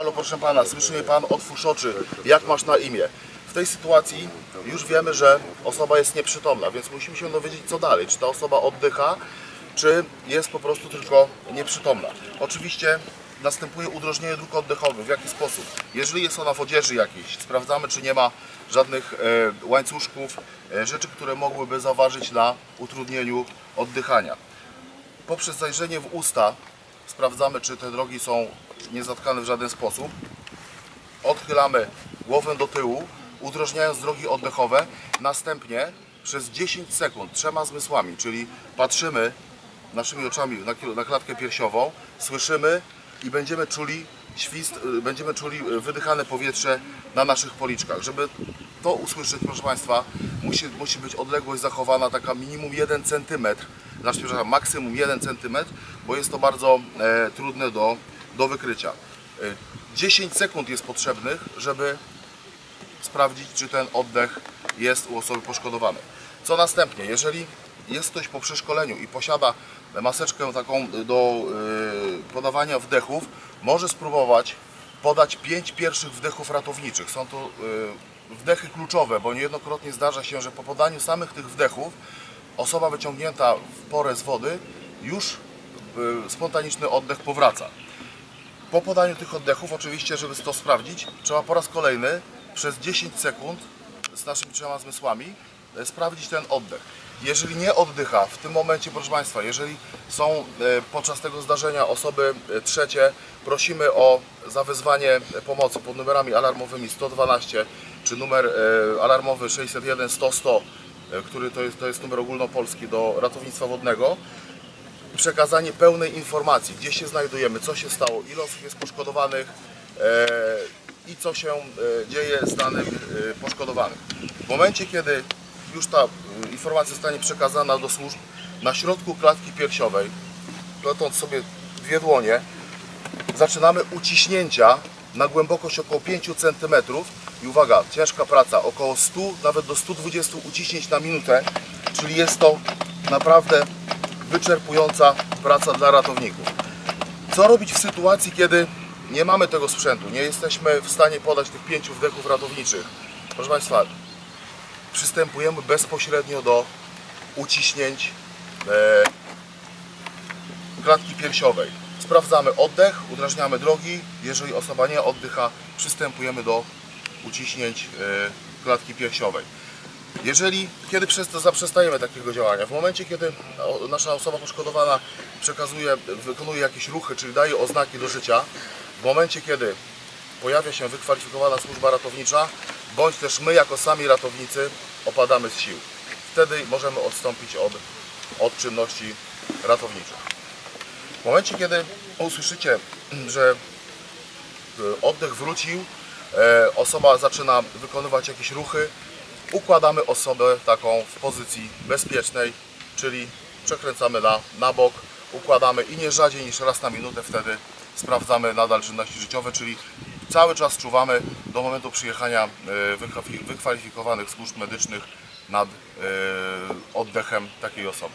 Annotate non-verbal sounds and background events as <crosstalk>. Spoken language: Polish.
Halo, proszę pana, słyszy mnie pan, otwórz oczy, jak masz na imię? W tej sytuacji już wiemy, że osoba jest nieprzytomna, więc musimy się dowiedzieć co dalej. Czy ta osoba oddycha, czy jest po prostu tylko nieprzytomna. Oczywiście następuje udrożnienie dróg oddechowych. W jaki sposób? Jeżeli jest ona w odzieży jakiejś, sprawdzamy, czy nie ma żadnych e, łańcuszków, e, rzeczy, które mogłyby zaważyć na utrudnieniu oddychania. Poprzez zajrzenie w usta sprawdzamy, czy te drogi są niezatkane w żaden sposób. Odchylamy głowę do tyłu, udrożniając drogi oddechowe. Następnie przez 10 sekund trzema zmysłami, czyli patrzymy naszymi oczami na, klatkę piersiową, słyszymy i będziemy czuli świst, y, będziemy czuli y, wydychane powietrze na naszych policzkach. Żeby to usłyszeć, proszę Państwa, musi, musi być odległość zachowana taka minimum 1 cm, znaczy, przepraszam, maksimum 1 cm, bo jest to bardzo e, trudne do, do wykrycia. E, 10 sekund jest potrzebnych, żeby sprawdzić, czy ten oddech jest u osoby poszkodowanej. Co następnie, jeżeli jest ktoś po przeszkoleniu i posiada maseczkę taką do y, podawania wdechów, może spróbować podać 5 pierwszych wdechów ratowniczych. Są to y, wdechy kluczowe, bo niejednokrotnie zdarza się, że po podaniu samych tych wdechów osoba wyciągnięta w porę z wody już y, spontaniczny oddech powraca. Po podaniu tych oddechów, oczywiście, żeby to sprawdzić, trzeba po raz kolejny przez 10 sekund z naszymi trzema zmysłami sprawdzić ten oddech. Jeżeli nie oddycha w tym momencie, proszę Państwa, jeżeli są e, podczas tego zdarzenia osoby e, trzecie, prosimy o zawezwanie pomocy pod numerami alarmowymi 112 czy numer e, alarmowy 601 100 100, e, który to jest, to jest numer ogólnopolski do ratownictwa wodnego przekazanie pełnej informacji, gdzie się znajdujemy, co się stało, ile osób jest poszkodowanych e, i co się e, dzieje z danym e, poszkodowanym. W momencie, kiedy już ta e, informacja zostanie przekazana do służb, na środku klatki piersiowej, plotąc sobie dwie dłonie, zaczynamy uciśnięcia na głębokość około 5 cm i uwaga, ciężka praca, około 100, nawet do 120 uciśnięć na minutę, czyli jest to naprawdę wyczerpująca praca dla ratowników. Co robić w sytuacji, kiedy nie mamy tego sprzętu, nie jesteśmy w stanie podać tych pięciu wdechów ratowniczych? Proszę Państwa, przystępujemy bezpośrednio do uciśnięć e, klatki piersiowej. Sprawdzamy oddech, udrażniamy drogi. Jeżeli osoba nie oddycha, przystępujemy do uciśnięć e, klatki piersiowej. Jeżeli, kiedy zaprzestajemy takiego działania, w momencie, kiedy nasza osoba poszkodowana przekazuje, wykonuje jakieś ruchy, czyli daje oznaki do życia, w momencie, kiedy pojawia się wykwalifikowana służba ratownicza, bądź też my jako sami ratownicy opadamy z sił. Wtedy możemy odstąpić od, od czynności ratowniczych. W momencie, kiedy usłyszycie, <clears throat> że e, oddech wrócił, e, osoba zaczyna wykonywać jakieś ruchy, układamy osobę taką w pozycji bezpiecznej, czyli przekręcamy na, na bok, układamy i nie rzadziej niż raz na minutę wtedy sprawdzamy nadal czynności życiowe, czyli cały czas czuwamy do momentu przyjechania e, wykwa- wykwalifikowanych służb medycznych nad e, oddechem takiej osoby.